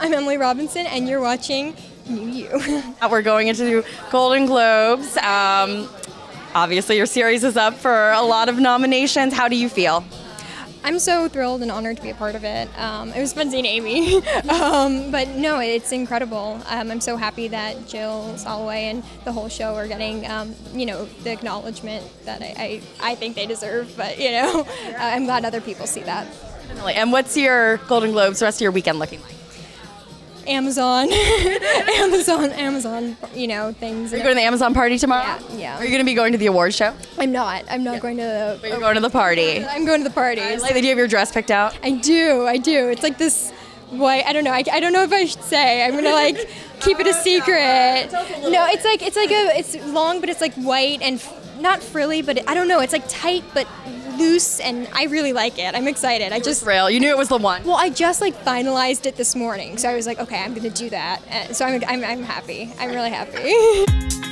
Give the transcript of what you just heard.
I'm Emily Robinson, and you're watching New You. We're going into Golden Globes. Um, obviously, your series is up for a lot of nominations. How do you feel? I'm so thrilled and honored to be a part of it. Um, it was fun seeing Amy, um, but no, it's incredible. Um, I'm so happy that Jill Soloway and the whole show are getting, um, you know, the acknowledgement that I, I, I, think they deserve. But you know, I'm glad other people see that. And what's your Golden Globes the rest of your weekend looking like? Amazon, Amazon, Amazon, you know, things. Are you going to the Amazon party tomorrow? Yeah, yeah. Are you going to be going to the award show? I'm not. I'm not yeah. going to the. But you're going to the party. I'm going to the party. Like, do you have your dress picked out? I do. I do. It's like this white. I don't know. I, I don't know if I should say. I'm gonna like keep it a secret. No, it's like it's like a it's long, but it's like white and not frilly, but it, I don't know. It's like tight, but loose, and I really like it. I'm excited. I just real. You knew it was the one. Well, I just like finalized it this morning, so I was like, okay, I'm gonna do that. And so I'm, I'm, I'm happy. I'm really happy.